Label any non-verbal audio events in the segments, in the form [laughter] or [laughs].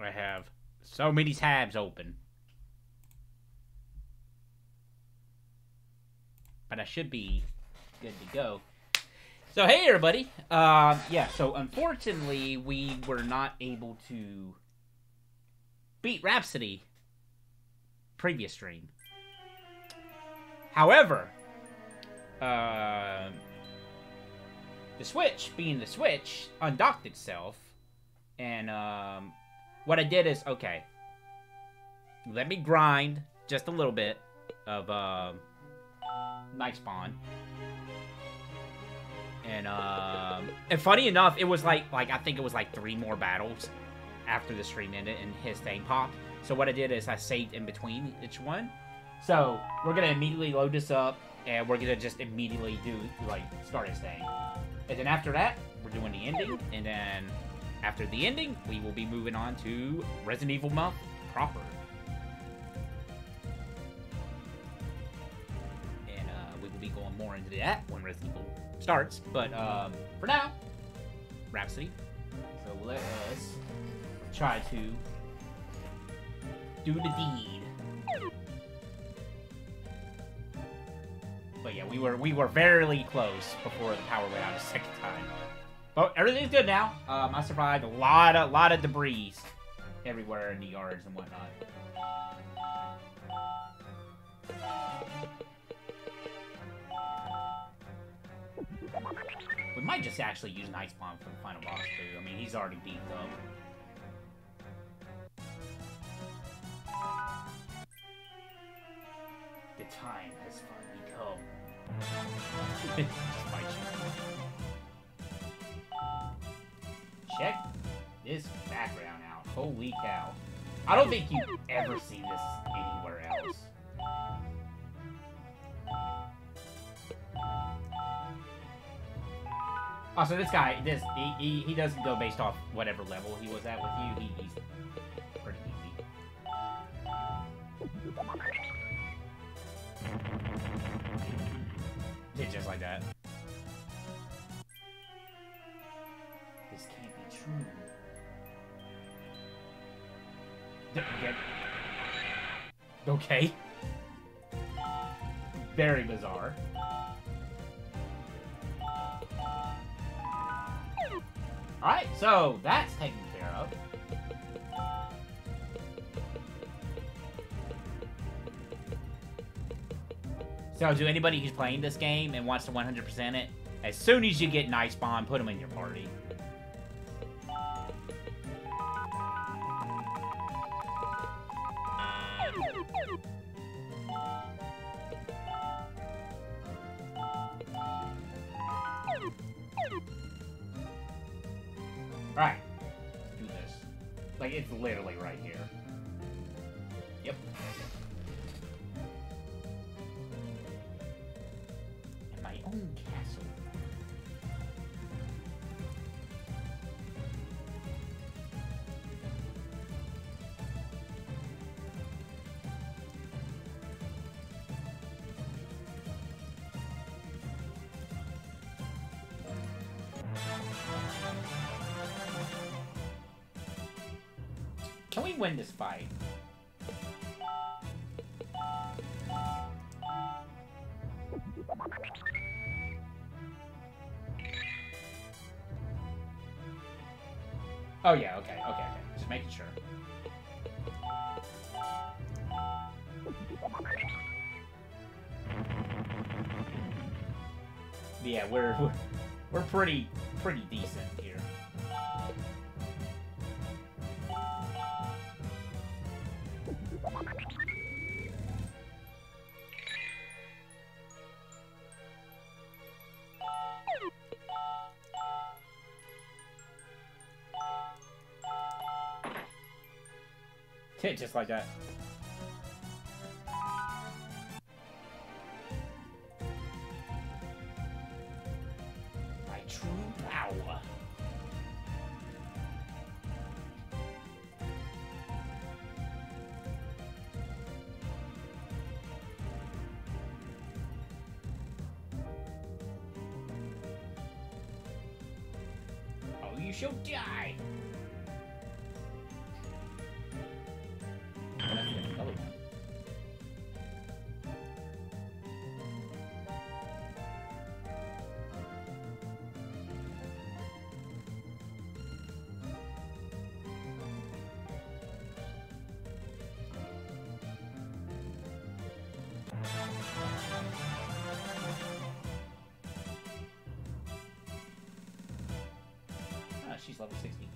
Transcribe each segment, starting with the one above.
I have so many tabs open. But I should be good to go. So hey everybody. Uh, yeah, so unfortunately we were not able to beat Rhapsody previous stream. However, uh, the Switch, being the Switch, undocked itself, and um, what I did is okay. Let me grind just a little bit of uh, Night Spawn. And um, and funny enough, it was like like I think it was like three more battles after the stream ended and his thing popped. So what I did is I saved in between each one. So we're gonna immediately load this up and we're gonna just immediately do like start his thing. And then after that, we're doing the ending, and then after the ending, we will be moving on to Resident Evil month proper. And uh, we will be going more into that when Resident Evil starts. But um, for now, Rhapsody. So let us try to do the deed. But yeah, we were we were very close before the power went out a second time. But everything's good now. Um, I survived a lot of lot of debris everywhere in the yards and whatnot. We might just actually use an ice bomb for the final boss too. I mean, he's already beat up. The time has finally come. [laughs] Check this background out. Holy cow. I don't think you've ever seen this anywhere else. Oh, so this guy, this he, he, he doesn't go based off whatever level he was at with you. He, he's pretty easy. Did just like that. True. Okay. Very bizarre. Alright, so that's taken care of. So, to anybody who's playing this game and wants to 100% it, as soon as you get Nice Spawn, put them in your party. Castle. Can we win this fight? We're we're, pretty pretty decent here. Just like that. She's level 60.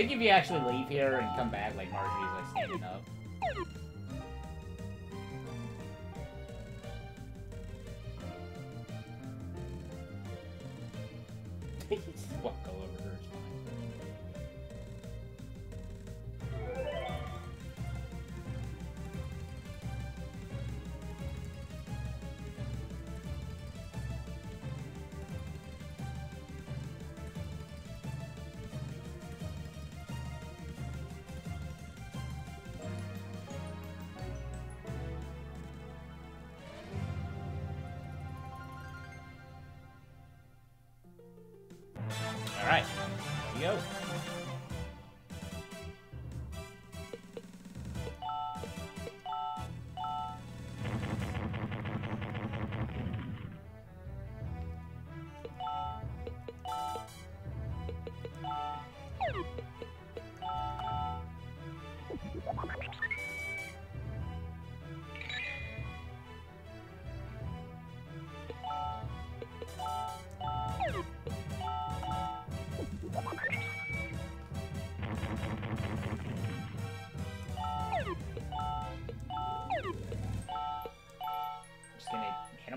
I think if you actually leave here and come back, like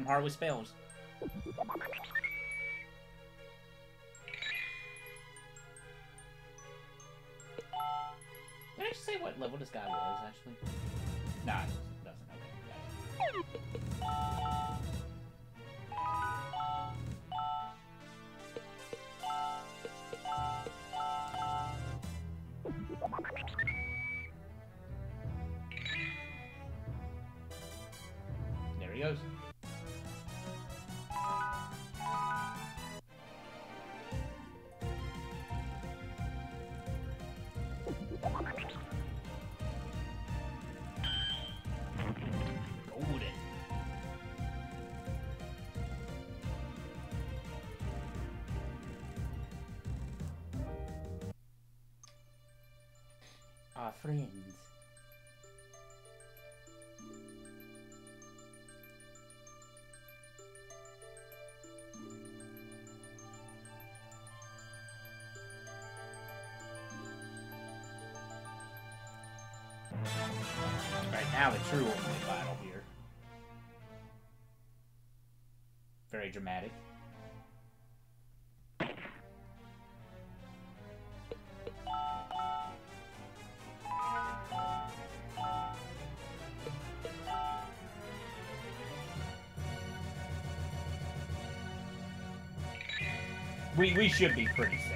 hit hard spells. Did I just say what level this guy was, actually? Nah, Our friends. Right now, the true ultimate battle here. Very dramatic. We we should be pretty sad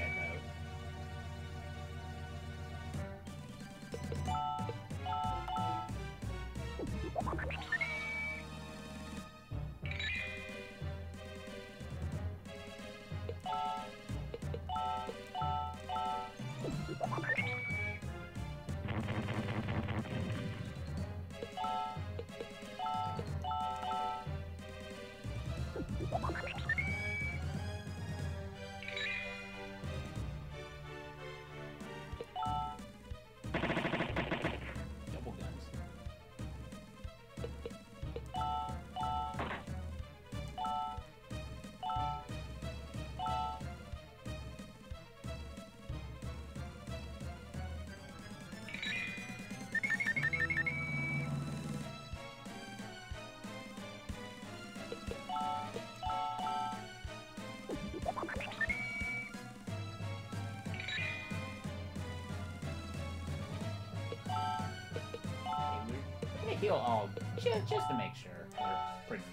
heal all just, just to make sure. We're pretty.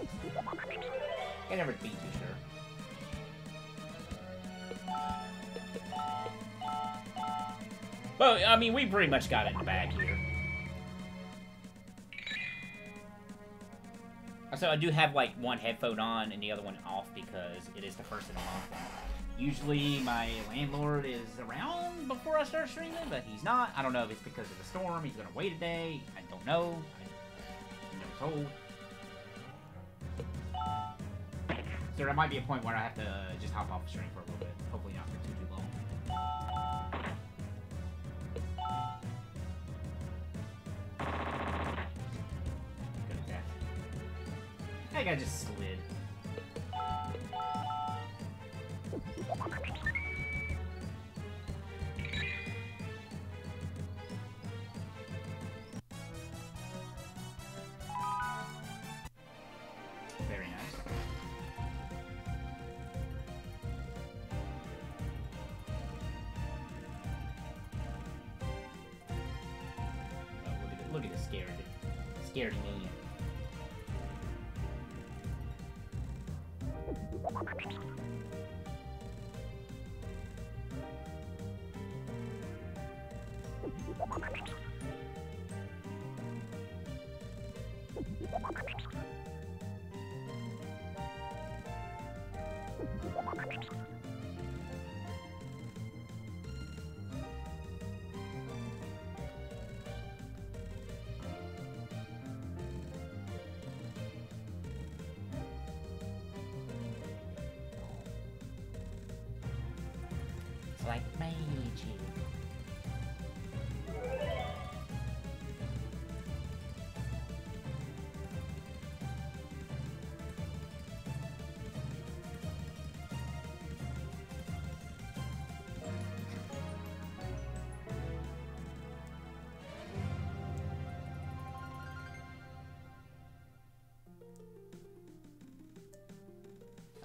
I never be too sure. Well, I mean, we pretty much got it in the bag here. So I do have like one headphone on and the other one off because it is the first of the month. Usually my landlord is around before I start streaming, but he's not. I don't know if it's because of the storm. He's gonna wait a day. I don't know. Oh. never. So there might be a point where I have to just hop off the stream for a little bit. Hopefully not for too too long. Good. I think I just slid.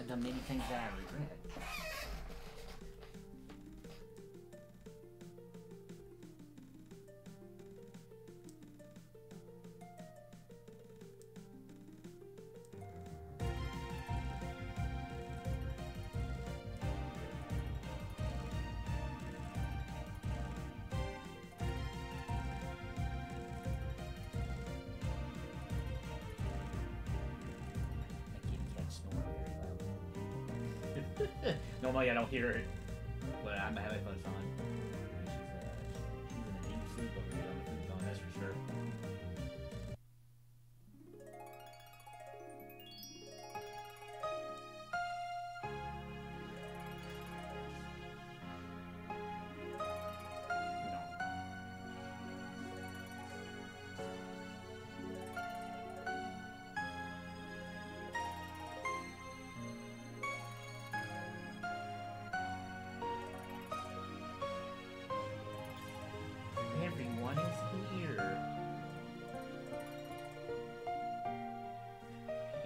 Done many things that I regret. Normally I don't hear it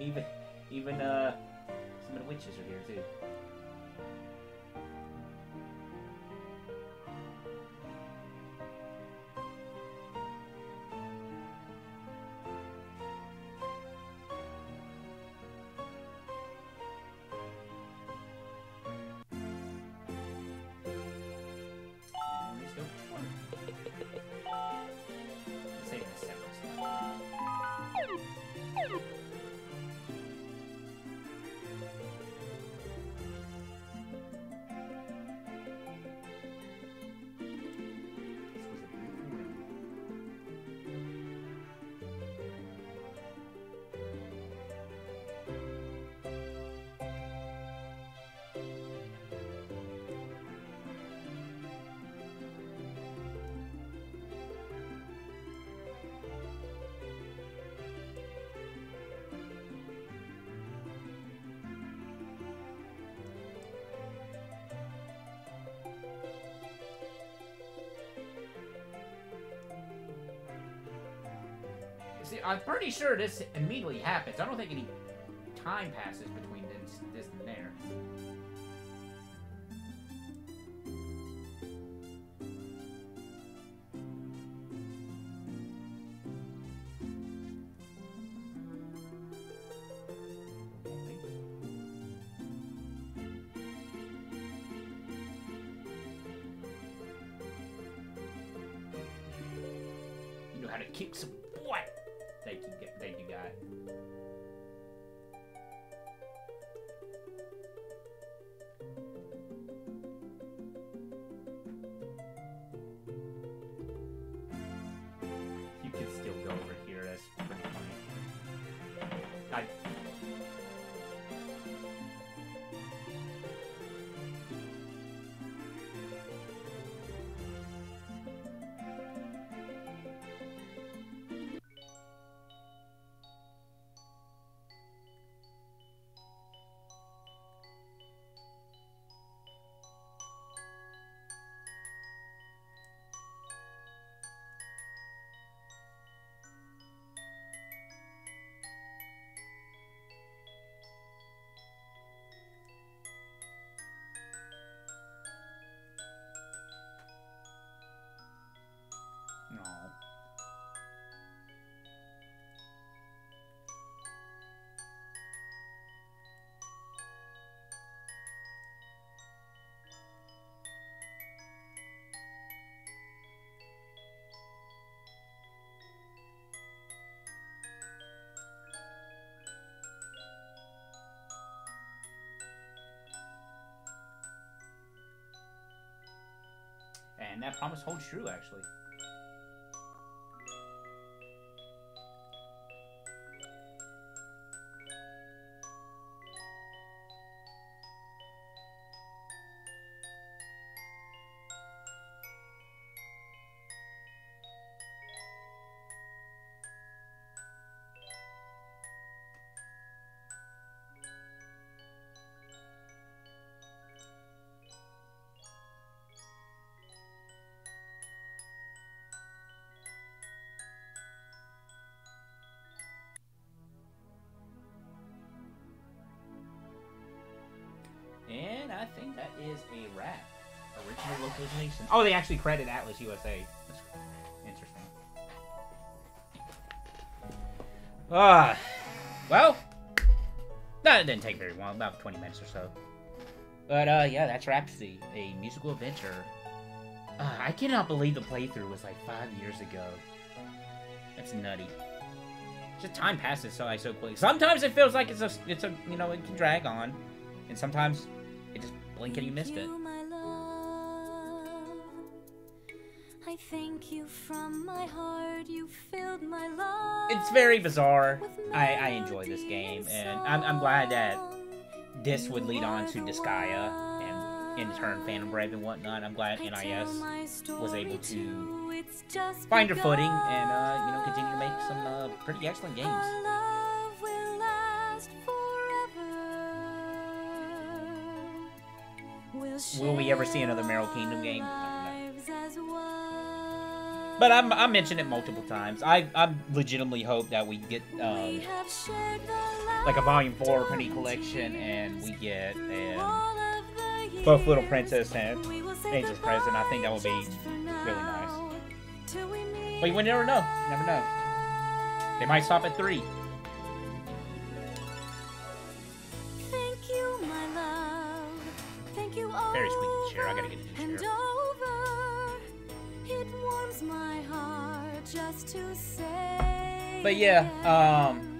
Even, even uh, some of the witches are here too. See, I'm pretty sure this immediately happens. I don't think any time passes between that promise holds true, actually. Is a wrap. Original localization. Oh, they actually credit Atlus USA. That's interesting. Ah, well, that didn't take very long, about 20 minutes or so. But uh, yeah, that's Rhapsody, a musical adventure. Uh, I cannot believe the playthrough was like five years ago. That's nutty. Just time passes so like so quick. Sometimes it feels like it's a it's a you know it can drag on, and sometimes blink and you missed it. love. I thank you from my heart. You filled my life. It's very bizarre. I, I enjoy this game, and I'm, I'm glad that this would lead on to Disgaea and in turn. Phantom Brave and whatnot. I'm glad NIS was able to too, it's just find her footing and uh, you know continue to make some uh, pretty excellent games. Will we ever see another Marl Kingdom game? I lives as one. But I'm I mentioned it multiple times. I I legitimately hope that we get um have shared the like a volume four Prinny collection and we get the both Little. Princess and We will say Angel's Present. I think that would be goodbye just for really nice. now, we meet But you would never know. Never know. They might stop at three. Very squeaky over chair. I gotta get a new and over. It warms my heart just to say. But yeah, um,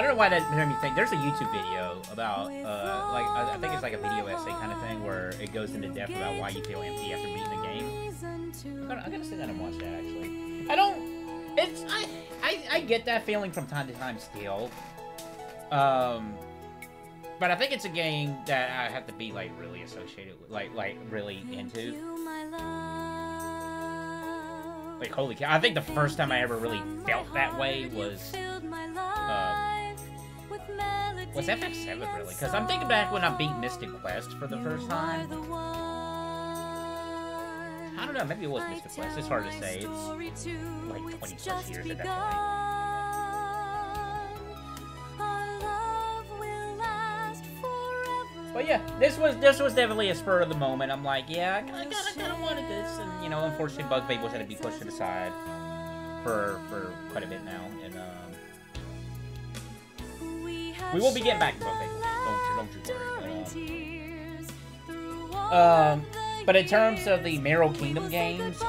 I don't know why that made me think. There's a YouTube video about, uh, like, I I think it's like a video essay kind of thing where it goes into depth about why you feel empty after beating the game. I'm gonna, I'm gonna sit down and watch that actually. I don't. It's I, I I get that feeling from time to time still. Um, but I think it's a game that I have to be like really associated with, like like really into. Like holy cow! I think the first time I ever really felt that way was uh, was FF7 really? Because I'm thinking back when I beat Mystic Quest for the first time. I don't know, maybe it was Mystic Quest. It's hard to say. It's like 20 plus years at that point. But yeah, this was this was definitely a spur of the moment. I'm like, yeah, I kind of kind of wanted this, and you know, unfortunately, Bug was had to be pushed to the side. for for quite a bit now, and um, We, we will be getting back to both things. Don't you don't you worry. But, um, um, but in terms of the Marl Kingdom games,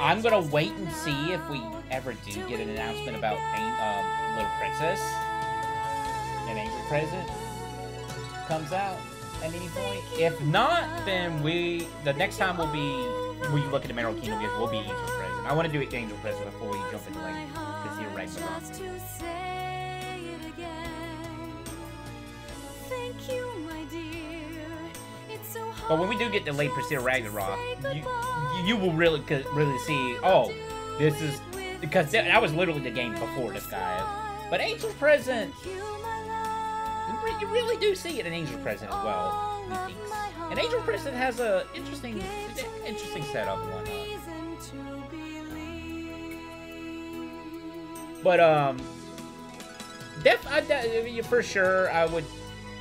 I'm gonna wait and see if we ever do get an announcement about um, Little Princess and Angel Present comes out at any point. If not, then we the next time we'll be we look at the Marl Kingdom games, we'll be Angel Present. I want to do it Angel Present before we jump into like Kazir Ragnarok. But when we do get to La Pucelle Ragnarok, you, you will really really see. Oh, this is because that was literally the game before this guy. But Angel's Present, you, really do see it in Angel's Present as well. And Angel's Present has a interesting interesting setup and whatnot. But um, def I for sure, I would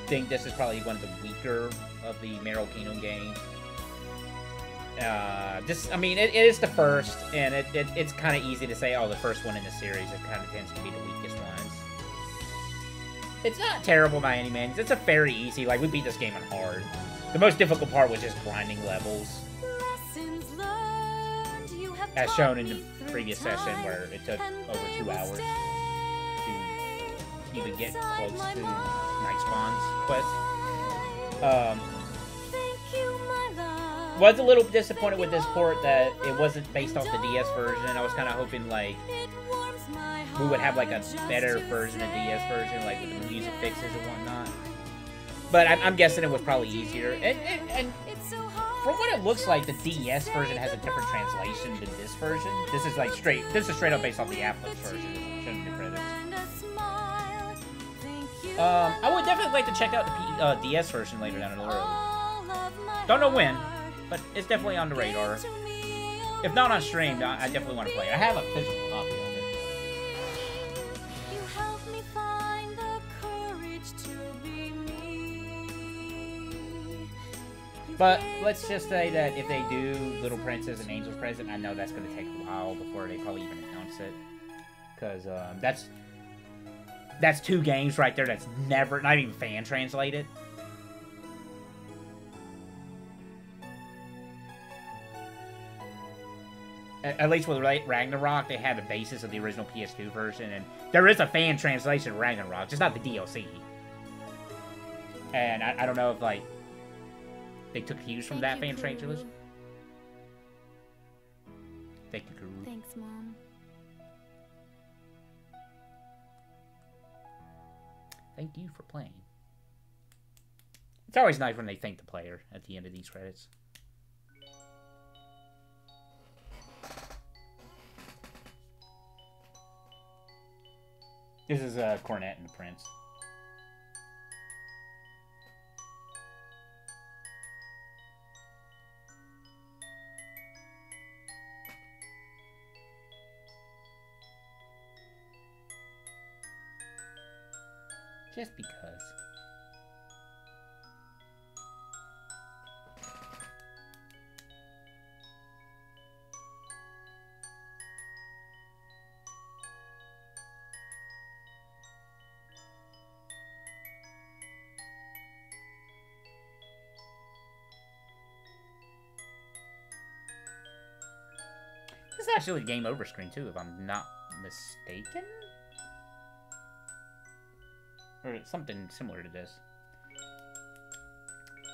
think this is probably one of the weaker of the Marl Kingdom games. Uh, just I mean, it, it is the first, and it, it it's kind of easy to say, oh, the first one in the series. It kind of tends to be the weakest ones. It's not terrible by any means. It's a very easy. Like we beat this game on hard. The most difficult part was just grinding levels, learned, you have as shown in the previous session, where it took over two hours to even get close to. Night Spawn's quest. Um, was a little disappointed with this port that it wasn't based off the DS version. I was kind of hoping like we would have like a better version of the DS version, like with the music fixes and whatnot. But I'm, guessing it was probably easier. And, and, and from what it looks like, the DS version has a different translation than this version. This is like straight. This is straight up based off the Affleck version. Um, I would definitely like to check out the P, uh, DS version later down the road. Don't know when. But it's definitely on the radar. Give to me your If not on stream, I, I definitely want to play it. I have a physical copy of it. You help me find the courage to be me. But let's just say that if they do Little Princess and Angel's Present, I know that's going to take a while before they probably even announce it. Because um, that's that's two games right there that's never, not even fan translated. At, least with Ragnarok, they had the basis of the original PS2 version, and there is a fan translation of Ragnarok, just not the DLC. And I, I don't know if like they took cues from that fan translation. Thank you, Guru. Thanks, Mom. Thank you for playing. It's always nice when they thank the player at the end of these credits. This is uh, Cornet and Prince. Just because. Actually a game over screen too, if I'm not mistaken. Or something similar to this.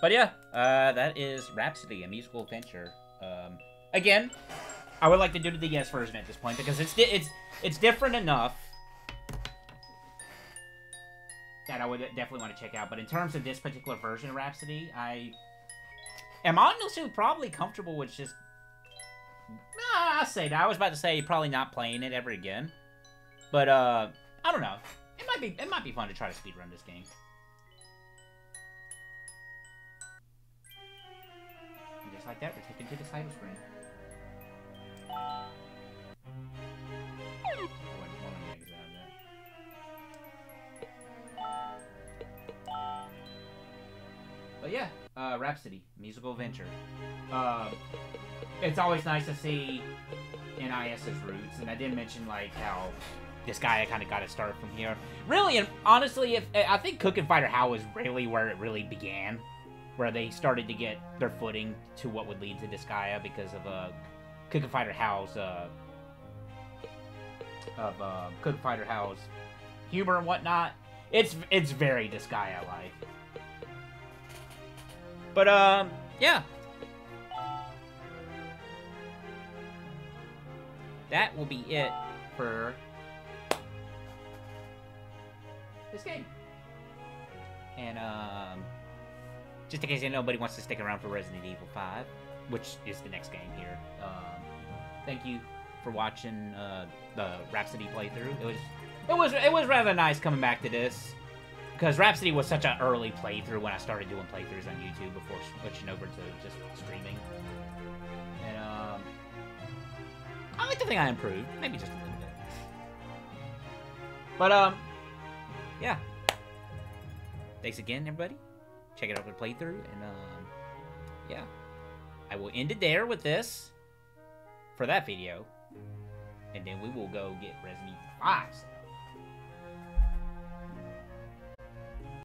But yeah, uh, that is Rhapsody, a musical adventure. Um, again, I would like to do the DS version at this point because it's it's it's different enough that I would definitely want to check out. But in terms of this particular version of Rhapsody, I am honestly probably comfortable with just. I say that. I was about to say probably not playing it ever again, but uh, I don't know. It might be it might be fun to try to speedrun this game. And just like that, we're taken to the title screen. But yeah, uh, Rhapsody, musical adventure. Uh, it's always nice to see NIS's roots, and I didn't mention like how this guy kind of got to start from here. Really, and honestly, if I think Cooking Fighter Hao is really where it really began, where they started to get their footing to what would lead to Disgaea because of uh, Cooking Fighter Hao's uh, of uh, Cooking Fighter Hao's humor and whatnot. It's it's very Disgaea like. But um, yeah. That will be it for this game. And um, just in case nobody wants to stick around for Resident Evil 5, which is the next game here. Um, thank you for watching uh, the Rhapsody playthrough. It was it was it was rather nice coming back to this because Rhapsody was such an early playthrough when I started doing playthroughs on YouTube before switching over to just streaming. And um, I like to think I improved, maybe just a little bit. But um, yeah. Thanks again, everybody. Check it out the playthrough, and um, yeah, I will end it there with this for that video, and then we will go get Resident Evil 5.